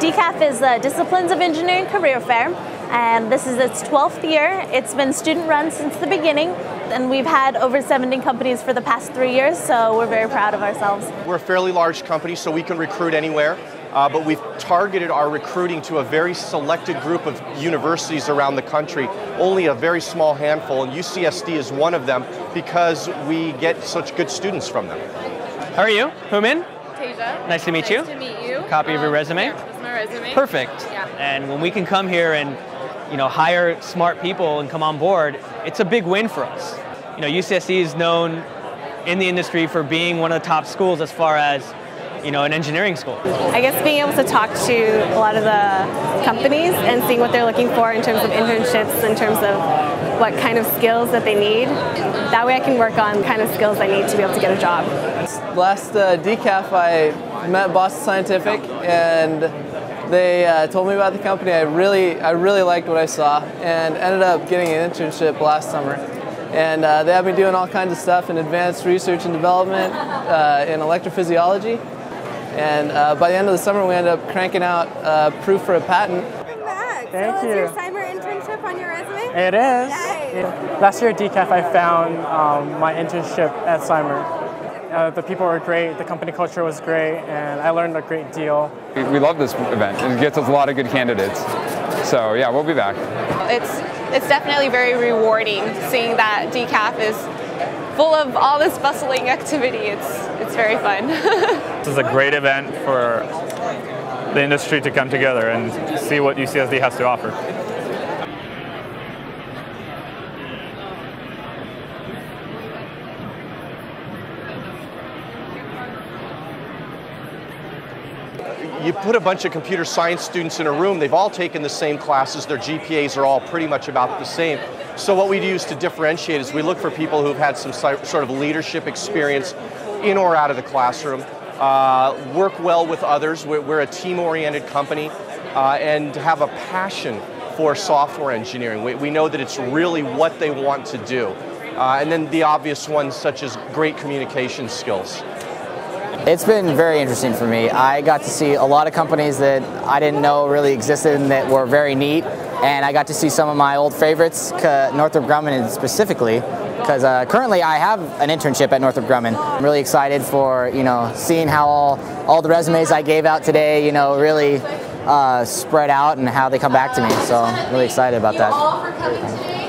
DECaF is the Disciplines of Engineering Career Fair, and this is its 12th year. It's been student run since the beginning, and we've had over 70 companies for the past three years, so we're very proud of ourselves. We're a fairly large company, so we can recruit anywhere. Uh, but we've targeted our recruiting to a very selected group of universities around the country, only a very small handful, and UCSD is one of them because we get such good students from them. How are you? Human? Tasia. Nice to meet nice you. to meet you. Copy of your Um, resume? This is my resume. Perfect. Yeah. And when we can come here and you know hire smart people and come on board, it's a big win for us. You know, UCSD is known in the industry for being one of the top schools as far as you know an engineering school. I guess being able to talk to a lot of the companies and seeing what they're looking for in terms of internships, in terms of what kind of skills that they need. That way I can work on kind of skills I need to be able to get a job. Last uh, DECaF, I met Boston Scientific, and they uh, told me about the company. I really, I really liked what I saw, and ended up getting an internship last summer. And uh, they have me doing all kinds of stuff in advanced research and development uh, in electrophysiology. And uh, by the end of the summer, we ended up cranking out uh, proof for a patent. Back. Thank so you. is your Cymer internship on your resume? It is. Nice. Yeah. Last year at DECaF, I found um, my internship at Cymer. Uh, the people were great, the company culture was great, and I learned a great deal. We we love this event. It gets us a lot of good candidates. So yeah, we'll be back. It's it's definitely very rewarding seeing that DECaF is full of all this bustling activity. It's it's very fun. This is a great event for the industry to come together and see what UCSD has to offer. You put a bunch of computer science students in a room, they've all taken the same classes, their GPAs are all pretty much about the same. So what we use to differentiate is we look for people who've had some sort of leadership experience in or out of the classroom, uh, work well with others, we're, we're a team-oriented company, uh, and have a passion for software engineering. We, we know that it's really what they want to do. Uh, and then the obvious ones such as great communication skills. It's been very interesting for me. I got to see a lot of companies that I didn't know really existed and that were very neat. And I got to see some of my old favorites, Northrop Grumman specifically, because uh, currently I have an internship at Northrop Grumman. I'm really excited for you know seeing how all, all the resumes I gave out today, you know, really uh, spread out and how they come back to me. So I'm really excited about that.